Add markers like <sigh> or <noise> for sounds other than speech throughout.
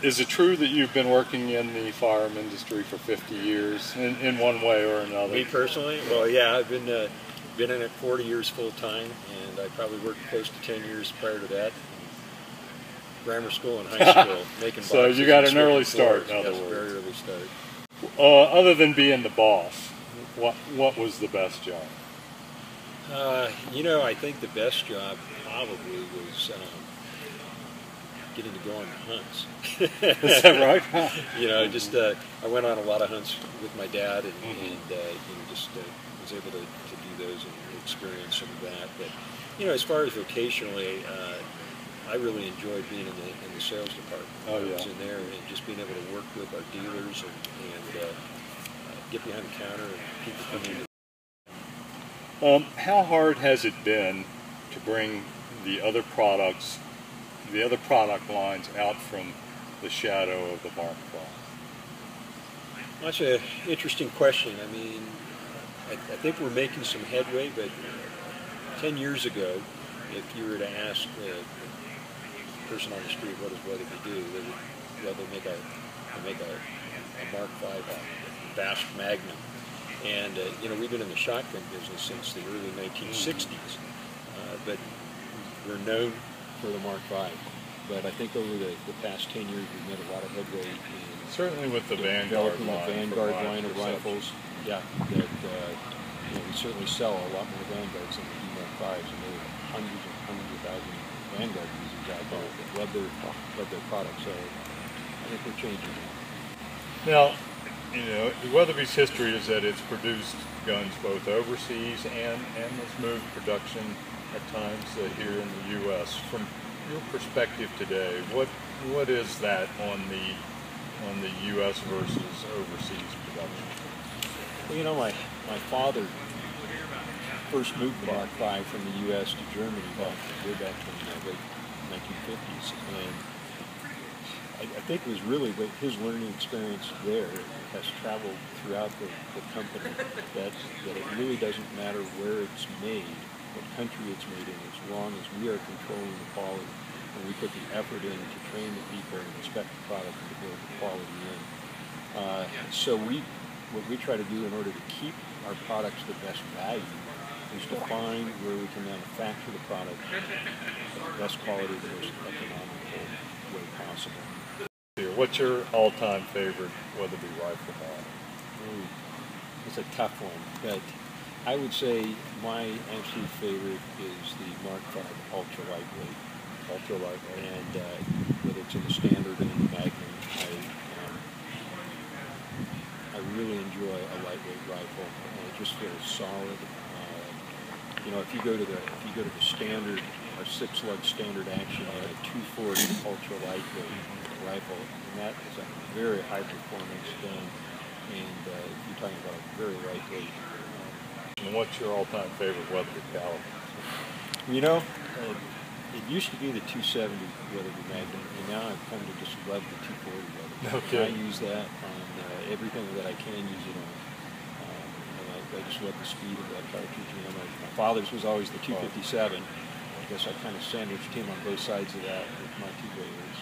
Is it true that you've been working in the firearm industry for 50 years in, in one way or another? Me personally, well, yeah, I've been uh, been in it 40 years full time, and I probably worked close to 10 years prior to that. Grammar school and high <laughs> school, making So you got an early start, in other yes, words. very early start. Uh, other than being the boss, what what was the best job? Uh, you know, I think the best job probably was um, getting to go on the hunts. <laughs> Is that right? <laughs> you know, just uh, I went on a lot of hunts with my dad, and, Mhm. and uh, you know, just uh, was able to, to do those and experience some of that. But you know, as far as vocationally, uh, I really enjoyed being in the in the sales department. Oh, I was yeah. in there and just being able to work with our dealers and, and uh, uh, get behind the counter and people coming in. Um, how hard has it been to bring the other products, the other product lines out from the shadow of the Mark Claw? That's an interesting question. I mean, I, I think we're making some headway, but 10 years ago, if you were to ask the person on the street what does Weatherby do, they would, well, they make a, make a, a Mark V, a Bass Magnum. And, uh, you know, we've been in the shotgun business since the early 1960s, uh, but we're known for the Mark V. But I think over the, the past 10 years, we've made a lot of headway in Certainly with the Vanguard line. the Vanguard line of rifles. Yeah, that uh, you know, we certainly sell a lot more Vanguards than do Mark Fives, and there are hundreds and hundreds of thousands of Vanguard users out there that love their love their product. So I think we're changing. Now, you know, Weatherby's history is that it's produced guns both overseas and, and has moved production at times uh, here in the U.S. From your perspective today, what what is that on the on the U.S. versus overseas production? Well, you know, my my father first moved Mark V from the U.S. to Germany back way back in the late 1950s, and I, I think it was really his learning experience there has traveled throughout the, the company. That that it really doesn't matter where it's made, what country it's made in, as long as we are controlling the quality and we put the effort in to train the people and inspect the product and to build the quality in. Uh, so we, what we try to do in order to keep our products the best value is to find where we can manufacture the product the best quality, the most economical way possible. What's your all-time favorite Weatherby rifle model? Ooh, it's a tough one, but I would say my absolute favorite is the Mark V Ultra Lightweight. Ultra lightweight. and uh, whether it's in the standard or in the Magnum, I, um, I really enjoy a lightweight rifle. And it just feels solid. Uh, you know, if you go to the if you go to the standard, our six lug standard action, we have a 240 ultra lightweight rifle, and that is a very high performance gun. And uh, you're talking about a very lightweight. And what's your all-time favorite Weatherby caliber? You know, uh, it used to be the 270 Weatherby Magnum, and now I've come to just love the 240 Weatherby. No And I use that on uh, everything that I can use it on. Um, and I, I just love the speed of that cartridge. You know, my, my father's was always the 257. I guess I kind of sandwiched him on both sides of that with my two favorites.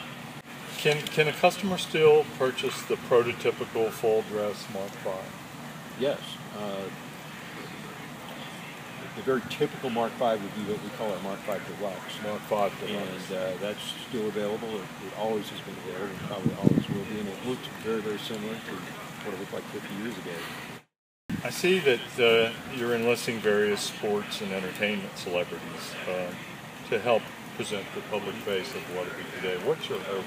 Can can a customer still purchase the prototypical full dress Mark V? Yes. Uh, the very typical Mark V would be what we call our Mark V Deluxe. Mark V and deluxe. uh, that's still available. It, it always has been there and probably always will be. And it looks very, very similar to what it looked like 50 years ago. I see that uh, you're enlisting various sports and entertainment celebrities uh, to help present the public face of Weatherby today. What's your hope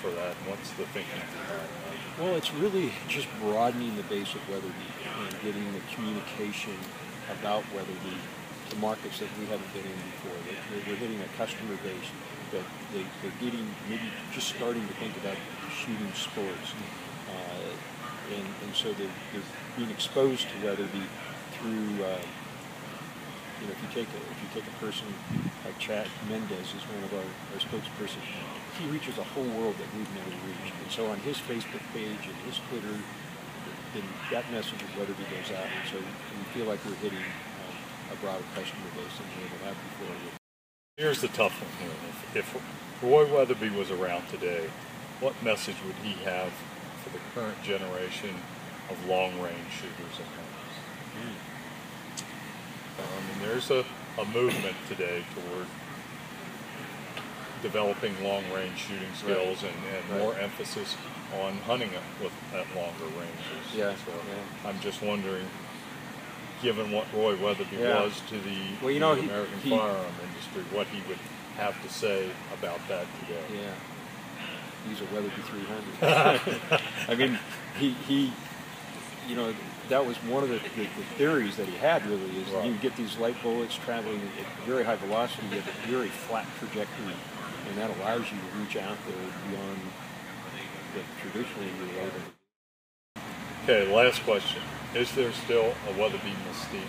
for that? and What's the thinking behind that? Well, it's really just broadening the base of Weatherby and getting the communication about Weatherby the markets that we haven't been in before. They, they, we're hitting a customer base that they, they're getting maybe just starting to think about shooting sports. Uh, and, and so they're, they're being exposed to Weatherby through, uh, you know, if you take a, if you take a person like Chad Mendes is one of our, our spokesperson, he reaches a whole world that we've never reached. And so on his Facebook page and his Twitter, then that message of Weatherby goes out. And so we feel like we're hitting um, a broader customer base than we ever have before. Here's the tough one here. If, if Roy Weatherby was around today, what message would he have for the current generation of long-range shooters and hunters? Um, and there's a, a movement today toward developing long-range shooting skills and, and Right. more emphasis on hunting it with at longer ranges. Yeah, So yeah. I'm just wondering, given what Roy Weatherby Yeah. was to the, Well, you know, the American he- firearm industry, what he would have to say about that today. Yeah. He's a Weatherby 300. <laughs> I mean, he, he, you know, that was one of the, the, the theories that he had really is Right. you get these light bullets traveling at very high velocity, you have a very flat trajectory, and that allows you to reach out there beyond what traditionally you were able to. Okay, last question. Is there still a Weatherby mystique?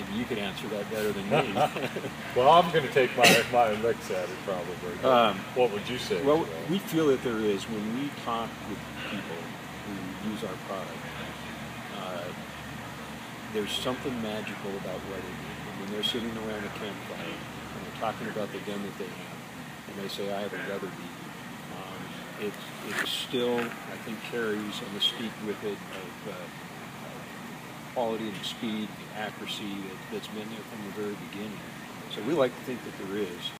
Maybe you could answer that better than me. <laughs> Well, I'm going to take my, my licks at it probably. Um, what would you say? Well, we feel that there is when we talk with people who use our product. There's something magical about Weatherby. And when they're sitting around a campfire and they're talking about the gun that they have, and they say, "I have a Weatherby," um, it it still, I think, carries a mystique with it of. Uh, quality and speed, the accuracy that, that's been there from the very beginning. So we like to think that there is.